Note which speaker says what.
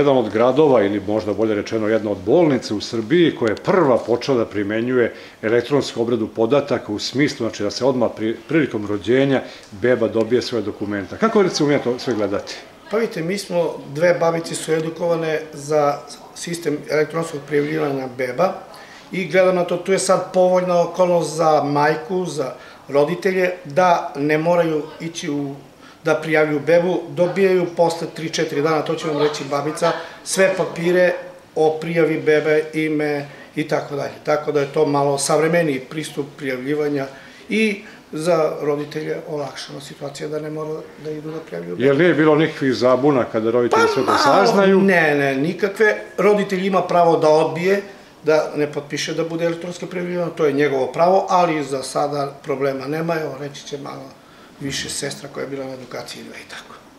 Speaker 1: Jedan od gradova, ili možda bolje rečeno jedna od bolnica u Srbiji, koja je prva počela da primenjuje elektronsku obradu podataka u smislu, znači da se odmah pri, prilikom rođenja beba dobije svoje dokumenta. Kako recimo mi to sve gledati?
Speaker 2: Pa vidite, mi smo, dve babice su edukovane za sistem elektronskog prijavljivanja beba i gledam na to, tu je sad povoljna okolnost za majku, za roditelje, da ne moraju ići u da prijavljuju bebu, dobijaju posle 3-4 dana, to će vam reći babica, sve papire o prijavi bebe, ime i tako dalje. Tako da je to malo savremeniji pristup prijavljivanja i za roditelje olakšana situacija da ne mora da idu da prijavljuju bebe.
Speaker 1: Jer nije bilo nikakvih zabuna kada roditelji sve to saznaju?
Speaker 2: Pa Ne, ne, nikakve. Roditelj ima pravo da odbije, da ne potpiše da bude elektronsko prijavljivanje, to je njegovo pravo, ali za sada problema nema, evo reći će malo više sestra koja je bila na edukaciji ili i tako.